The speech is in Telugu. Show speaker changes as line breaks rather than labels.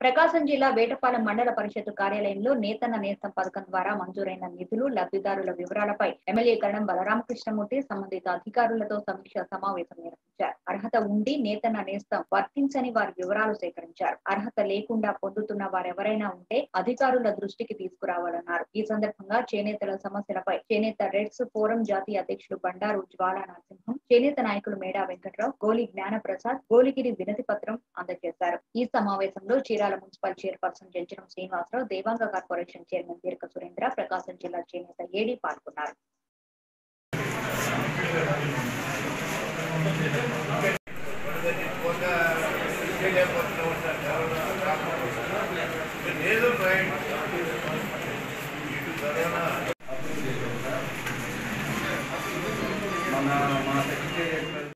ప్రకాశం జిల్లా వేటపాలెం మండల పరిషత్ కార్యాలయంలో నేతన్న నేస్తం పథకం ద్వారా మంజూరైన నిధులు లబ్ధిదారుల వివరాలపై ఎమ్మెల్యే కరణం బలరామకృష్ణమూర్తి సంబంధిత అధికారులతో సమీక్ష సమావేశం నిర్వహించారు అర్హత ఉండి నేతను నేస్తం వర్తించని వారి వివరాలు సేకరించారు. అర్హత లేకుండా పొందుతున్న వారెవరైనా ఉంటే అధికారుల దృష్టికి తీసుకురావాలన్నారు. ఈ సందర్భంగా చేనేతల సమస్యలపై చేనేత రెడ్స్ ఫోరం జాతీయ అధ్యక్షులు బండారు జ్వాలా నరసింహం చేనేత నాయకులు మేడా వెంకట్రావు గోలి జ్ఞానప్రసాద్ గోలిగిరి వినతి పత్రం అందజేశారు. ఈ సమావేశంలో Chirala municipal chairperson Janchanam Srinivasarao Devanga corporation chairman Deergha Surendra Prakasam జిల్లా చేనేత ఏడి పాల్గొన్నారు. ఏదో మన మా సెక్రటరీ